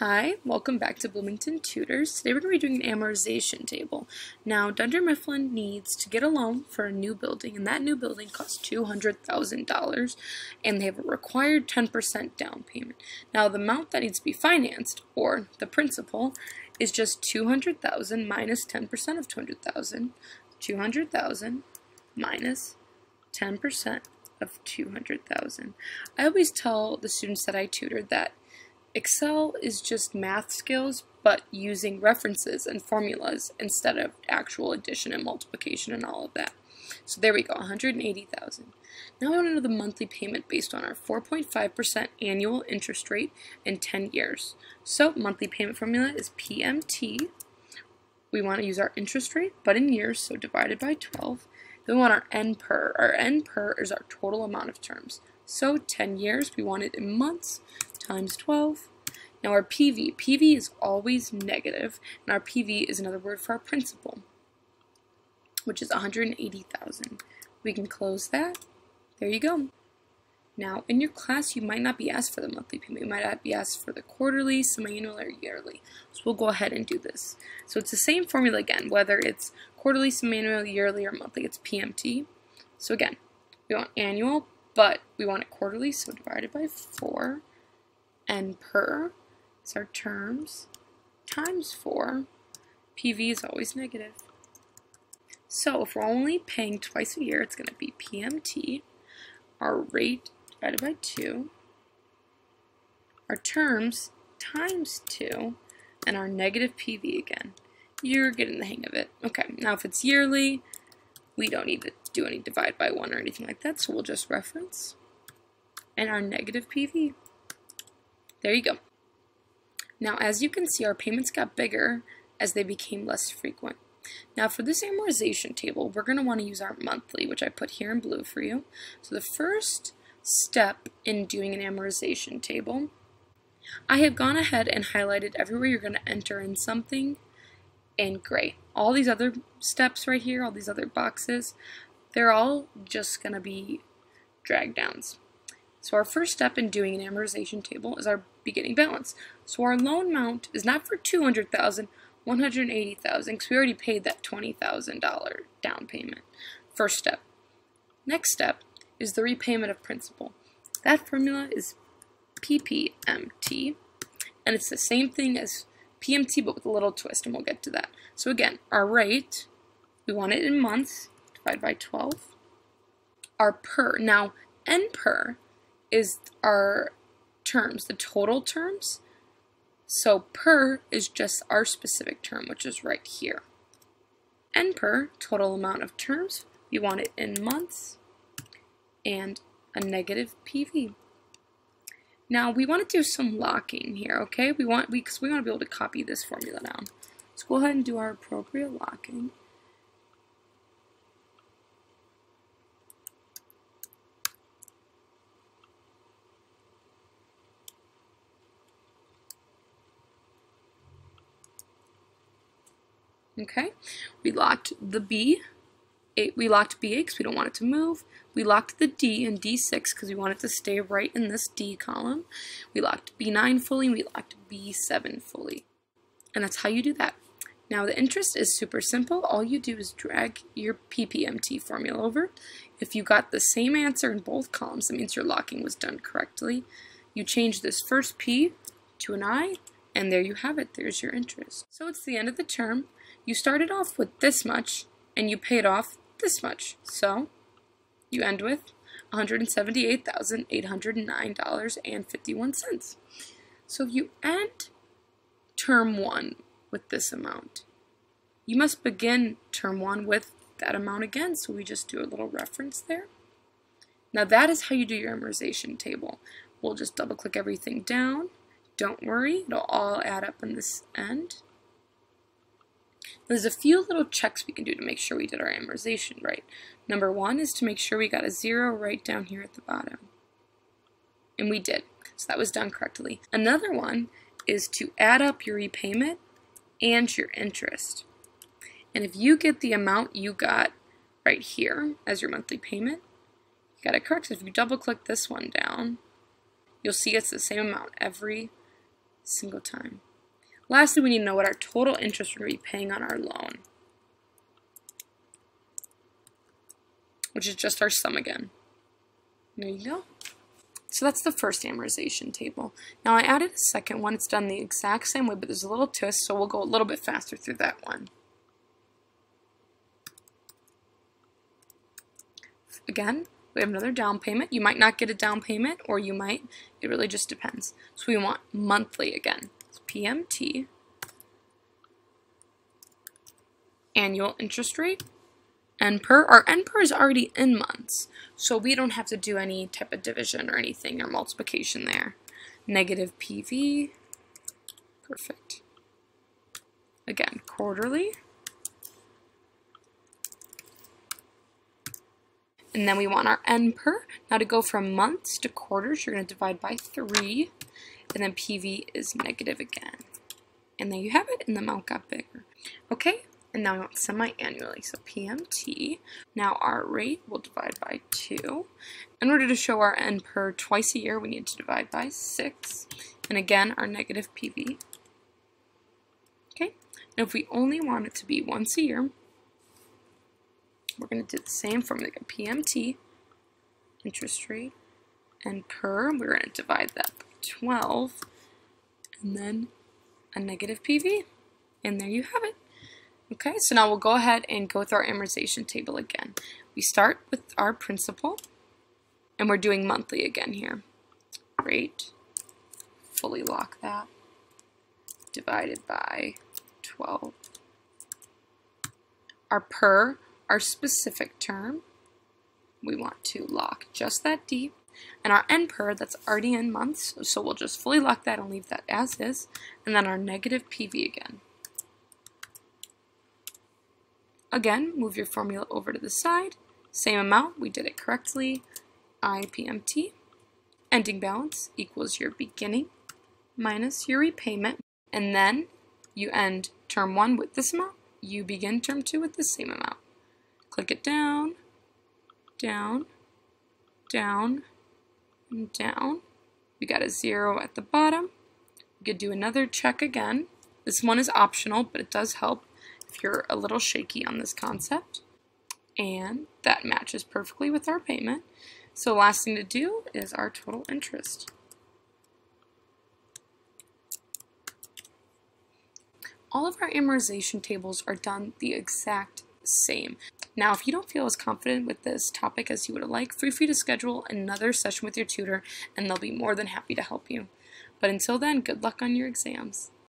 Hi, welcome back to Bloomington Tutors. Today we're going to be doing an amortization table. Now, Dunder Mifflin needs to get a loan for a new building, and that new building costs $200,000, and they have a required 10% down payment. Now, the amount that needs to be financed, or the principal, is just $200,000 minus 10% of $200,000, $200,000 minus 10% of 200,000. I always tell the students that I tutor that Excel is just math skills, but using references and formulas instead of actual addition and multiplication and all of that. So there we go, 180,000. Now I want to know the monthly payment based on our 4.5% annual interest rate in 10 years. So monthly payment formula is PMT. We want to use our interest rate, but in years, so divided by 12. Then we want our N per. Our N per is our total amount of terms. So 10 years, we want it in months, times 12. Now our PV, PV is always negative, and our PV is another word for our principal, which is 180,000. We can close that. There you go. Now, in your class, you might not be asked for the monthly payment. You might not be asked for the quarterly, semi-annual, or yearly. So we'll go ahead and do this. So it's the same formula again, whether it's quarterly, semi-annual, yearly, or monthly. It's PMT. So again, we want annual, but we want it quarterly, so divided by 4 N per is our terms times 4. PV is always negative. So if we're only paying twice a year, it's going to be PMT, our rate divided by 2, our terms times 2, and our negative PV again. You're getting the hang of it. Okay, now if it's yearly, we don't need to do any divide by 1 or anything like that, so we'll just reference. And our negative PV. There you go. Now, as you can see, our payments got bigger as they became less frequent. Now, for this amortization table, we're going to want to use our monthly, which I put here in blue for you. So the first step in doing an amortization table, I have gone ahead and highlighted everywhere you're going to enter in something in gray. All these other steps right here, all these other boxes, they're all just going to be drag downs. So our first step in doing an amortization table is our beginning balance. So our loan amount is not for 200,000, 180,000 because we already paid that $20,000 down payment. First step. Next step is the repayment of principal. That formula is PPMT and it's the same thing as PMT but with a little twist and we'll get to that. So again, our rate, we want it in months, divided by 12. Our per, now N per is our terms, the total terms. So per is just our specific term, which is right here. N per, total amount of terms, we want it in months, and a negative PV. Now we want to do some locking here, okay? We want because we, we want to be able to copy this formula down. Let's go ahead and do our appropriate locking. Okay, we locked the B. Eight, we locked B8 because we don't want it to move. We locked the D in D6 because we want it to stay right in this D column. We locked B9 fully, we locked B7 fully. And that's how you do that. Now the interest is super simple. All you do is drag your PPMT formula over. If you got the same answer in both columns, that means your locking was done correctly. You change this first P to an I, and there you have it. There's your interest. So it's the end of the term. You started off with this much, and you paid off this much. So you end with $178,809.51. So if you end term 1 with this amount, you must begin term 1 with that amount again, so we just do a little reference there. Now that is how you do your amortization table. We'll just double click everything down. Don't worry, it'll all add up in this end. There's a few little checks we can do to make sure we did our amortization right. Number one is to make sure we got a zero right down here at the bottom. And we did, so that was done correctly. Another one is to add up your repayment and your interest. And if you get the amount you got right here as your monthly payment, you got it correct. If you double click this one down, you'll see it's the same amount every single time. Lastly, we need to know what our total interest to be paying on our loan, which is just our sum again. There you go. So that's the first amortization table. Now I added a second one. It's done the exact same way, but there's a little twist, so we'll go a little bit faster through that one. Again, we have another down payment. You might not get a down payment, or you might. It really just depends. So we want monthly again. PMT. Annual interest rate. NPER. Our NPER is already in months, so we don't have to do any type of division or anything or multiplication there. Negative PV. Perfect. Again, quarterly. And then we want our NPER. Now to go from months to quarters, you're going to divide by 3. And then PV is negative again. And there you have it, and the amount got bigger. Okay, and now we want semi-annually, so PMT. Now our rate will divide by 2. In order to show our n per twice a year, we need to divide by 6. And again, our negative PV. Okay, now if we only want it to be once a year, we're going to do the same formula. PMT, interest rate, N per, we're going to divide that 12, and then a negative PV. And there you have it. Okay, so now we'll go ahead and go through our amortization table again. We start with our principal, and we're doing monthly again here. Rate, fully lock that, divided by 12. Our per, our specific term, we want to lock just that D. And our NPER, that's already in months, so we'll just fully lock that and leave that as is. And then our negative PV again. Again, move your formula over to the side. Same amount, we did it correctly. IPMT. Ending balance equals your beginning minus your repayment. And then you end term 1 with this amount. You begin term 2 with the same amount. Click it down, down, down, and down. We got a 0 at the bottom. We could do another check again. This one is optional, but it does help if you're a little shaky on this concept. And that matches perfectly with our payment. So last thing to do is our total interest. All of our amortization tables are done the exact same. Now, if you don't feel as confident with this topic as you would like, feel free to schedule another session with your tutor and they'll be more than happy to help you. But until then, good luck on your exams.